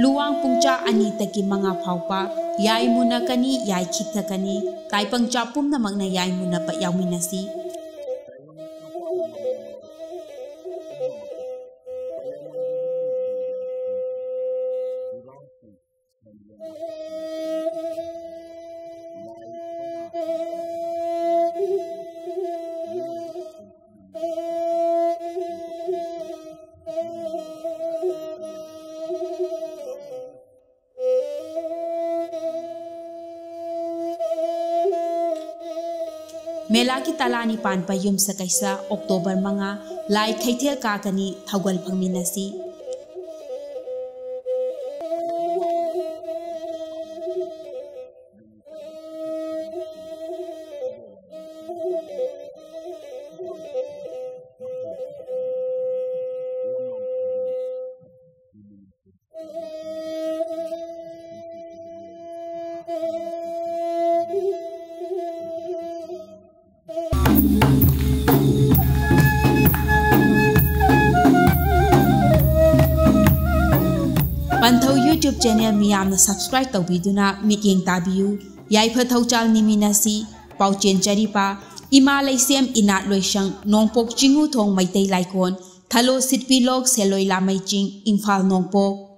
luang pungcha ani taki manga phaupa yai muna kani yai khitha kani. Taipang cha pum na magna yai muna pa yauminasi मेला की तलानी पान युम सकैसा अक्टोबर मंगा लाई खैथेल काकनी थौगल फंगमिनसी Pantau YouTube channel mi amna subscribe tau biduna miking tabiu yai phathau chal ni minasi pau chen chari pa ima lai sem inat loi shang nongpok chingu thong mai tei lai kon thalo sitpi log seloi la mai ching imphal nongpok